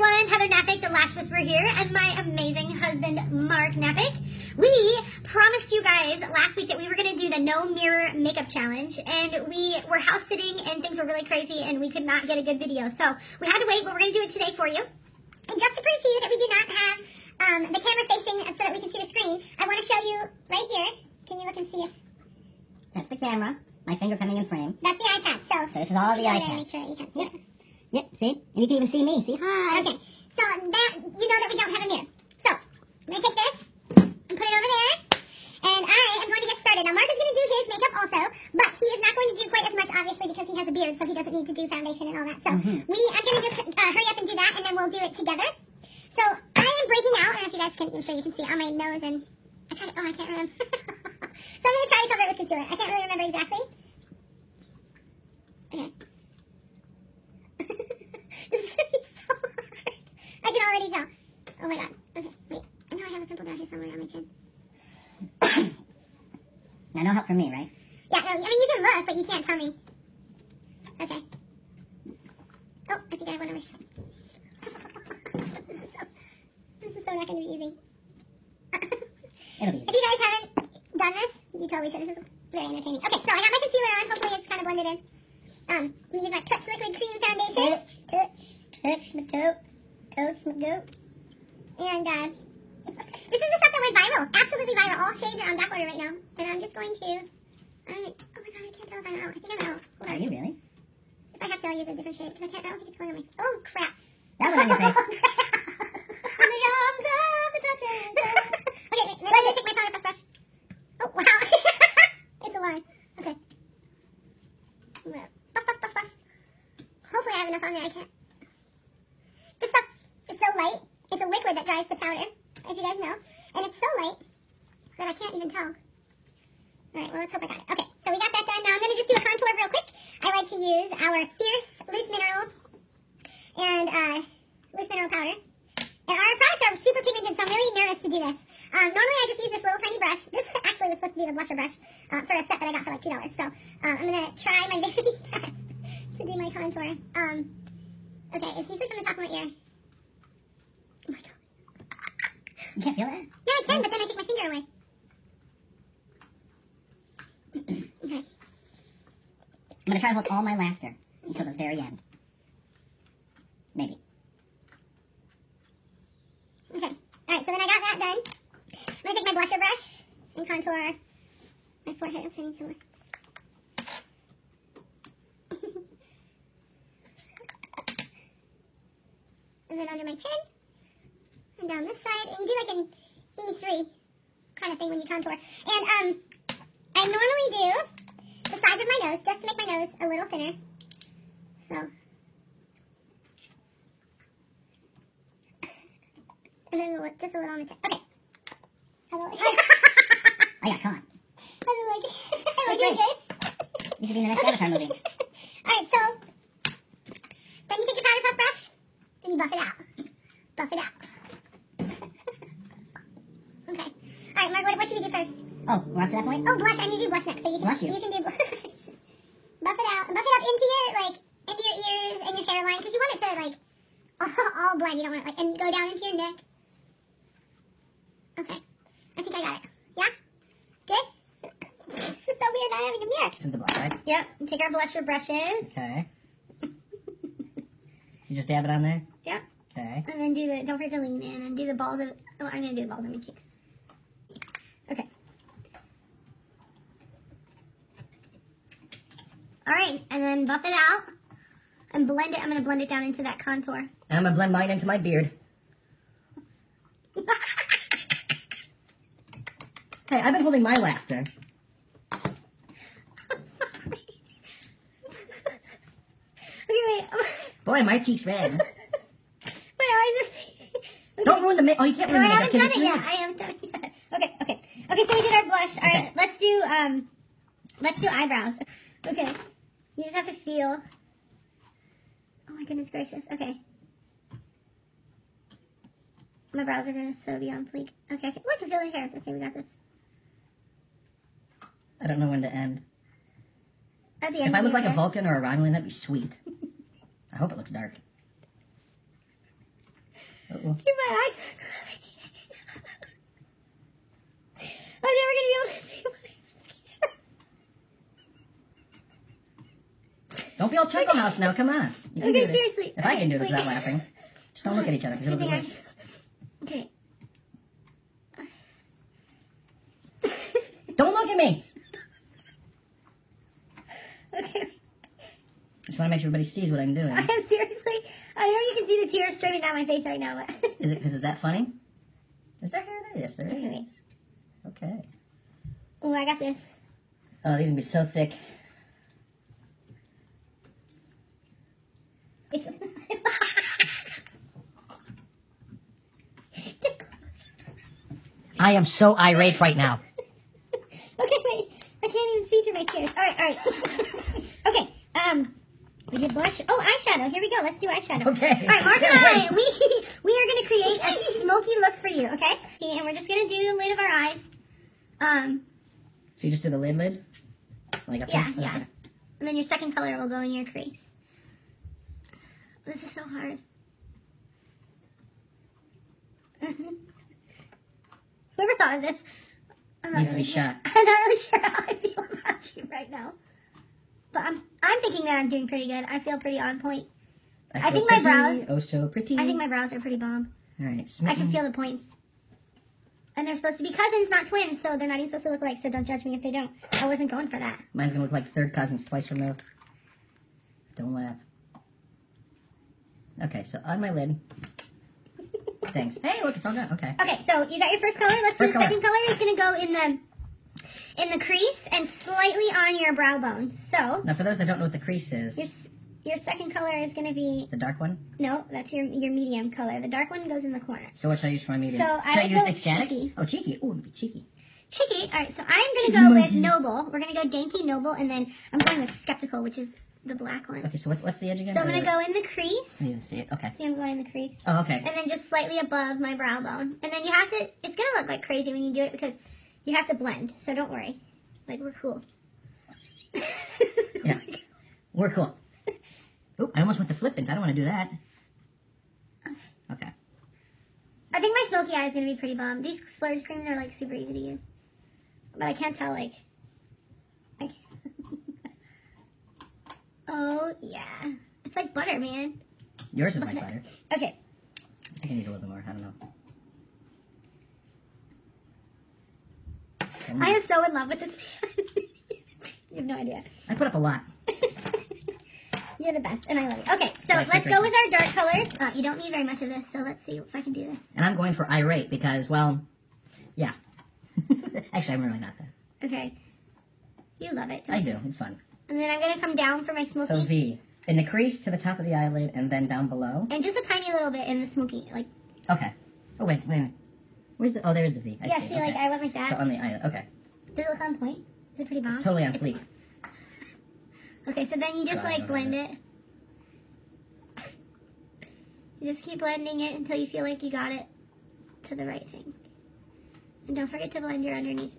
everyone, Heather Knapik, the Lash Whisperer here, and my amazing husband, Mark Knapik. We promised you guys last week that we were going to do the no mirror makeup challenge, and we were house sitting and things were really crazy and we could not get a good video. So we had to wait, but we're going to do it today for you. And just to prove to you that we do not have um, the camera facing so that we can see the screen, I want to show you right here. Can you look and see if That's the camera. My finger coming in frame. that's the iPad? So, So this is all the iPad. Make sure that you can see it. Yep, see? And you can even see me. See? Hi. Okay, so that you know that we don't have a mirror. So I'm gonna take this and put it over there, and I am going to get started. Now Mark is going to do his makeup also, but he is not going to do quite as much, obviously, because he has a beard, so he doesn't need to do foundation and all that. So Mhm. we, I'm going to just uh, hurry up and do that, and then we'll do it together. So I am breaking out. I don't know if you guys can. I'm sure you can see on my nose, and I tried. Oh, I can't remember. so I'm going to try to cover it with concealer. I can't really remember exactly. Okay. this is gonna be so hard. I can already tell. Oh my god. Okay, wait. I know I have a pimple down here somewhere on my chin. Now, no help from me, right? Yeah, no, I mean you can look, but you can't tell me. Okay. Oh, I think I have one over here. this is so not gonna be easy. It'll be If you guys haven't done this, you totally should. This is very entertaining. Okay, so I got my concealer on. Hopefully it's kind of blended in. Um, I'm gonna use my Touch Liquid Cream Foundation. Touch, touch my toes, touch and goats. And uh, this is the stuff that went viral. Absolutely viral. All shades are on back order right now. And I'm just going to. I don't. Oh my god, I can't tell if I'm out. I think I'm out. Hold Are on. you really? If I have to, I'll use a different shade because I can't. I don't think it's going on my. Oh crap. That one on your face. on the arms of the touching. okay, wait. Let me take my powder puff brush. Oh wow. it's a line. Okay. Puff, puff, puff, puff. Hopefully I have enough on there. I can't. This stuff is so light. It's a liquid that dries to powder, as you guys know. And it's so light that I can't even tell. Alright, well let's hope I got it. Okay, so we got that done. Now I'm going to just do a contour real quick. I like to use our Fierce Loose Mineral and uh, Loose Mineral Powder. And our products are super pigmented, so I'm really nervous to do this. Um, normally I just use this little tiny brush. This actually was supposed to be the blusher brush uh, for a set that I got for like $2. So um, I'm going to try my very best to do my contour. Um, okay, it's usually from the top of my ear. Oh my god. You can't feel that? Yeah, I can, but then I take my finger away. okay. I'm gonna try to hold all my laughter until the very end. Maybe. Okay. Alright, so then I got that done. I'm going to take my blusher brush and contour my forehead. I'm some somewhere. and then under my chin. Down this side. And you do like an E3 kind of thing when you contour. And um, I normally do the size of my nose just to make my nose a little thinner. So. And then just a little on the tip. Okay. Hello. I got caught. I like, I like it good. You could be in the next Avatar movie. Alright, so then you take your powder puff brush and you buff it out. Buff it out. okay. Alright, Mark, what, what should we do first? Oh, we're up to that point? Oh, blush. I need to do blush next. So you can, Blush you. you can do blush. buff it out. Buff it up into your, like, into your ears and your hairline because you want it to, like, all, all blend. You don't want it, like, and go down into your neck. Okay. I think I got it. Yeah? Good? this is so weird not having a mirror. This is the blush, right? Yep. Take our blusher brushes. Okay. You just dab it on there? Yep. Okay. And then do the, don't forget to lean in and do the balls of, oh, I'm going to do the balls of my cheeks. Okay. All right, and then buff it out and blend it. I'm going to blend it down into that contour. I'm gonna blend mine into my beard. Hey, I've been holding my laughter. okay, wait. Boy, my cheek's red. my eyes are... Don't ruin the ma- Oh, you can't No, I ruin the haven't done it yet. I haven't done it yet. Okay, okay. Okay, so we did our blush. All right, Okay. let's do, um, let's do eyebrows. Okay. Just have to feel... Oh my goodness gracious. Okay. My brows are gonna so be on fleek. Okay, okay. Look, I feel the hairs. Okay, we got this. I don't know when to end. At the end If I look like a. Vulcan or a Romulan, that'd be sweet. I hope it looks dark. Uh-oh. Keep my eyes. I'm never gonna be able to see my Don't be all Turtle House now. Come on. You can Okay, do this. seriously. If I can do this without laughing, just don't look at each other because it'll be worse. Okay. Don't look at me. Okay. Just want to make sure everybody sees what I'm doing. I am seriously. I know you can see the tears streaming down my face right now. But Is it because is that funny? Is there hair there? Yes, there Okay, is. Okay. oh, I got this. Oh, these are gonna be so thick. It's. I am so irate right now. Okay, wait. I can't even see through my tears. All right, all right. okay. Um, we did blush. Oh, eyeshadow. Here we go. Let's do eyeshadow. Okay. All right, Mark and I, we we are gonna create a smoky look for you. Okay. And we're just gonna do the lid of our eyes. Um, So you just do the lid lid? Like up yeah, here? yeah. Okay. And then your second color will go in your crease. This is so hard. Mhm. Whoever thought of this, I'm not really shot. I'm not really sure how I feel about you right now. But I'm I'm thinking that I'm doing pretty good. I feel pretty on point. I feel think my brows- Oh, so pretty. I think my brows are pretty bomb. All right. I can feel the points. And they're supposed to be cousins, not twins, so they're not even supposed to look like, so don't judge me if they don't. I wasn't going for that. Mine's gonna look like third cousins twice removed. Don't laugh. Okay, so on my lid. Thanks. Hey, look, it's all done. Okay. Okay, so you got your first color. Let's First do the second color. Is going to go in the in the crease and slightly on your brow bone. So Now, for those that don't know what the crease is, your your second color is going to be the dark one. no, that's your your medium color. The dark one goes in the corner. So what should I use for my medium? So should I I, use ecstatic? cheeky. Oh, cheeky. Oh, it'd be cheeky. Cheeky. All right, so I'm going to go with noble. We're going to go dainty noble, and then I'm going with skeptical, which is the black one. Okay, so what's what's the edge again? So I'm going to go in the crease. I need to see it. Okay. See, I'm going in the crease. Oh, okay. and then just slightly above my brow bone. And then you have to, it's gonna look like crazy when you do it because you have to blend. So don't worry. Like, we're cool. Yeah. We're cool. Oop, I almost went to flippant. I don't want to do that. Okay. I think my smoky eye is gonna be pretty bomb. These splurge creams are like super easy to use. But I can't tell, like. I can't. Oh, yeah. It's like butter, man. Yours is like butter. Okay. I think I need a little bit more. I don't know. I am so in love with this. you have no idea. I put up a lot. You're the best, and I love you. Okay, so Alright, let's go with our dark colors. Uh, you don't need very much of this, so let's see if I can do this. And I'm going for irate because, well, yeah. Actually, I'm really not that. Okay. You love it. I do. It's fun. And then I'm gonna come down for my smoky. So V. In the crease to the top of the eyelid and then down below. and just a tiny little bit in the smoky. Like, Okay. Oh, wait, wait, wait. Where's the, oh, there's the V. I yeah, see. see, okay. like I went like that. So on the eyelid. Okay. Does it look on point? Is it pretty bomb? It's totally on It's fleek. Okay, so then you just God, like blend no. it. You just keep blending it until you feel like you got it to the right thing. And don't forget to blend your underneath.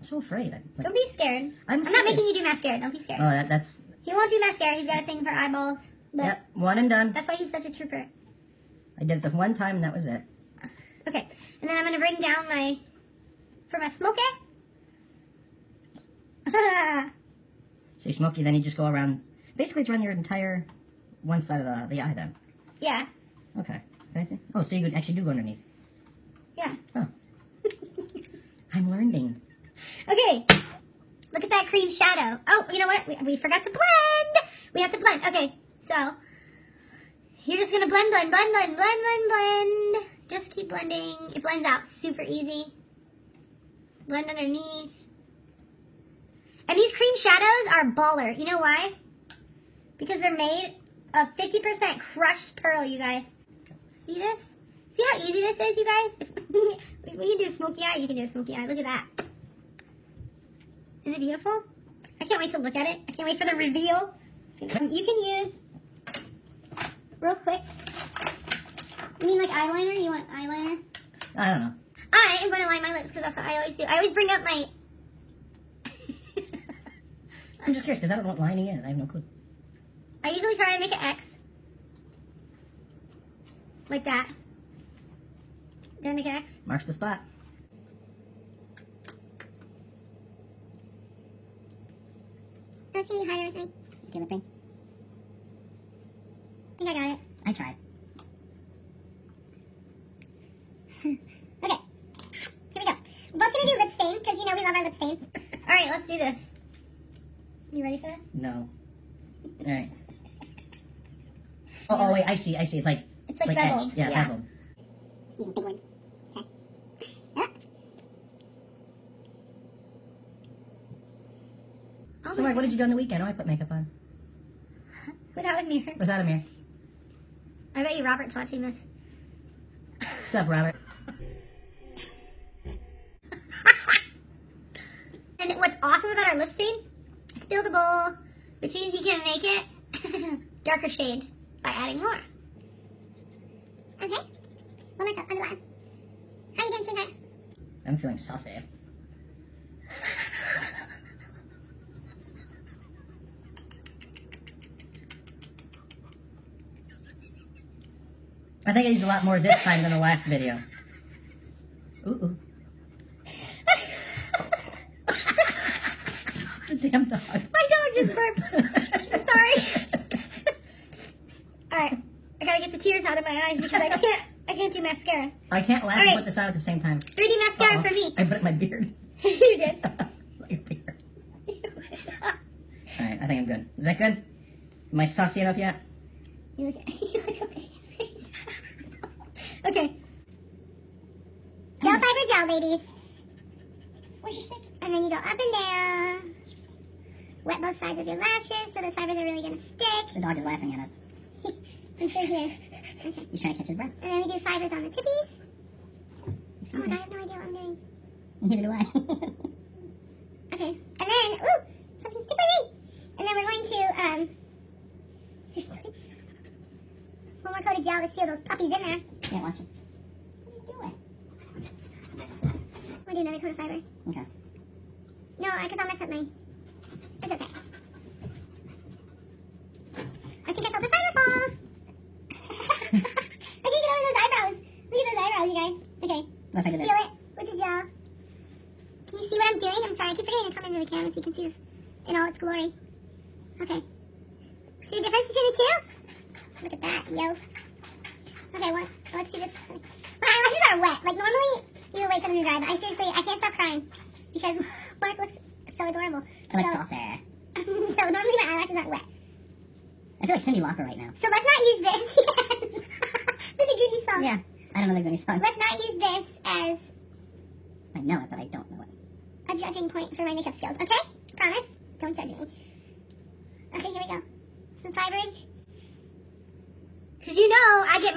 I'm so afraid. I, like, Don't be scared. I'm I'm not making you do mascara. Don't be scared. Oh, that, that's. He won't do mascara. He's got a thing for eyeballs. Yep. One and done. that's why he's such a trooper. I did it the one time and that was it. Okay, and then I'm gonna bring down my for my smoky. So you smoky, then you just go around. Basically, it's around your entire one side of the, the eye then. yeah, Okay. Can I see? Oh, so you could actually do go underneath. yeah. Oh. I'm learning. Okay, look at that cream shadow. Oh, you know what? We, we forgot to blend. We have to blend. Okay, so you're just gonna blend, blend, blend, blend, blend, blend, blend. Just keep blending. It blends out super easy. Blend underneath. And these cream shadows are baller. You know why? Because they're made of 50% crushed pearl, you guys. See this? See how easy this is, you guys? we can do a smoky eye, you can do a smoky eye. Look at that. Is it beautiful? I can't wait to look at it. I can't wait for the reveal. You can use, real quick, you mean like eyeliner? You want eyeliner? I don't know. I am going to line my lips because that's what I always do. I always bring up my... I'm just curious because I don't know what lining is. I have no clue. I usually try to make an X. Like that. Did I make an X? Marks the spot. That's gonna be harder with me. Okay, lipping. I think I got it. I tried. Okay. Here we go. We're both gonna do lip stain because you know we love our lip stain. All right, let's do this. You ready for this? No. All right. Oh, oh, wait, I see, I see. It's like, It's like, like beveled. edged. Yeah, beveled. Even big ones. Okay. Yep. Oh So, Mark, what did you do on the weekend? Oh, I put makeup on. Without a mirror. Without a mirror. I bet you Robert's watching this. What's up, Robert? And what's awesome about our lip stain, it's buildable, which means you can make it darker shade by adding more. Okay. One more cup, other. How you doing, sweetheart? I'm feeling saucy. I think I used a lot more this time than the last video. Ooh, the damn dog. My dog just burped. Sorry. All right, I gotta get the tears out of my eyes because I can't. I can't do mascara. I can't laugh All and right. put this on at the same time. 3D mascara Uh-oh. for me. I put it in my beard. you did. a beard. Alright, I think I'm good. Is that good? Am I saucy enough yet? you look. You look amazing. Okay. Gel fiber gel, ladies. Where's your stick? And then you go up and down. Wet both sides of your lashes so those fibers are really gonna stick. The dog is laughing at us. I'm sure he is. Okay. He's trying to catch his breath. And then we do fibers on the tippies. Oh my god, I him? have no idea what I'm doing. Neither do I. Okay. And then, ooh, something stick with me. And then we're going to, um, seriously. One more coat of gel to seal those puppies in there. Can't watch it. What are you doing? I'm gonna do another coat of fibers. Okay. No, because I'll mess up my. It's okay. I think I felt the fiber fall. I can't get over those eyebrows. Look at those eyebrows, you guys. Okay. What if I do this? Seal it with the gel. Can you see what I'm doing? I'm sorry, I keep forgetting to come into the camera so you can see this in all its glory. Okay. See the difference between the two? Look at that, yo. Okay, what? Let's see this. My eyelashes are wet. Like normally, you would wait for them to dry, but I seriously, I can't stop crying because Mark looks so adorable. I like so, saucy. so normally my eyelashes aren't wet. I feel like Cindy Walker right now. So let's not use this. Yes. The Goody song. Yeah. I don't know the Goonies song. Let's not use this as I know it, but I don't know it. a judging point for my makeup skills, okay? Promise? Don't judge me. Okay, here we go. Some fiberage. Because you know I get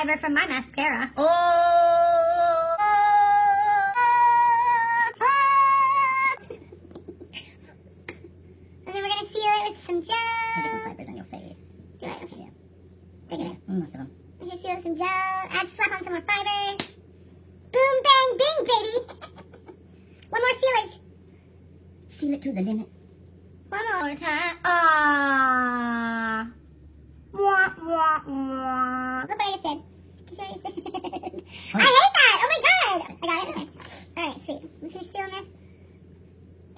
fiber from my mascara. Oh! And then we're to seal it with some I get some gel. fibers on your face. Do I? Okay. Yeah. Take it in. Mm, Most of them. Okay, seal it with some gel. Add slap on some more fiber. Boom, bang, bing, baby. One more sealage. Seal it to the limit. One more time. Ah. Mwah, mwah, mwah. Look what I just did. Can you see what I just I hate that. Oh my god. I got it. Okay. All right, sweet. We finish sealing this.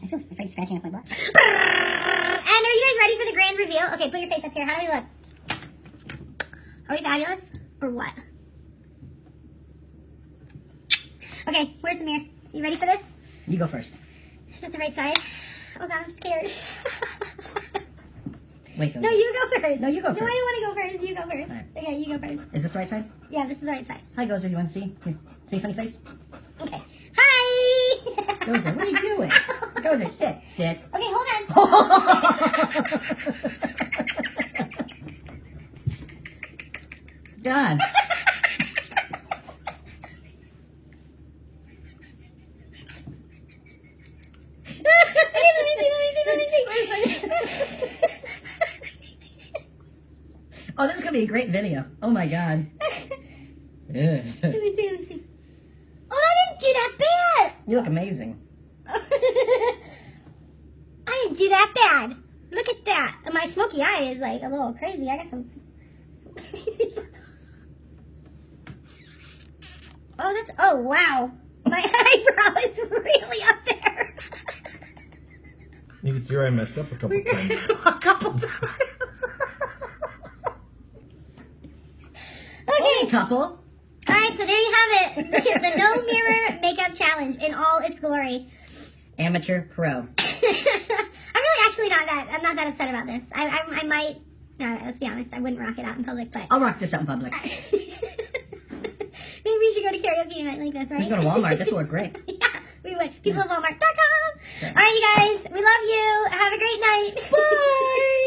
I feel afraid of scratching up my butt. And are you guys ready for the grand reveal? Okay, put your face up here. How do we look? Are we fabulous? Or what? Okay, where's the mirror? You ready for this? You go first. Is that the right side? Oh god, I'm scared. Wait, no, you go first. No, you go No, I first. don't want to go first. You go first. Alright. Okay, you go first. Is this the right side? Yeah, this is the right side. Hi, Gozer. You want to see? Here. See funny face? Okay. Hi! Gozer, what are you doing? Gozer, sit. Sit. Okay, hold on. Done. okay, let me see, let me see, let me see. Oh, this is gonna be a great video. Oh my god. yeah. let me see, let me see. Oh, I didn't do that bad! you look amazing. I didn't do that bad. Look at that. My smoky eye is like a little crazy. I got some crazy. Oh, that's. Oh, wow. My eyebrow is really up there. You can see where I messed up a couple times. a couple times. Okay. Couple. All right, so there you have it. the no mirror makeup challenge in all its glory. Amateur pro. I'm really actually not that. I'm not that upset about this. I, I, I might. No, let's be honest. I wouldn't rock it out in public, but I'll rock this out in public. maybe we should go to karaoke night like this, right? We go to Walmart. This will work great. yeah, we would. People of Walmart.com. All right, you guys. We love you. Have a great night. Bye.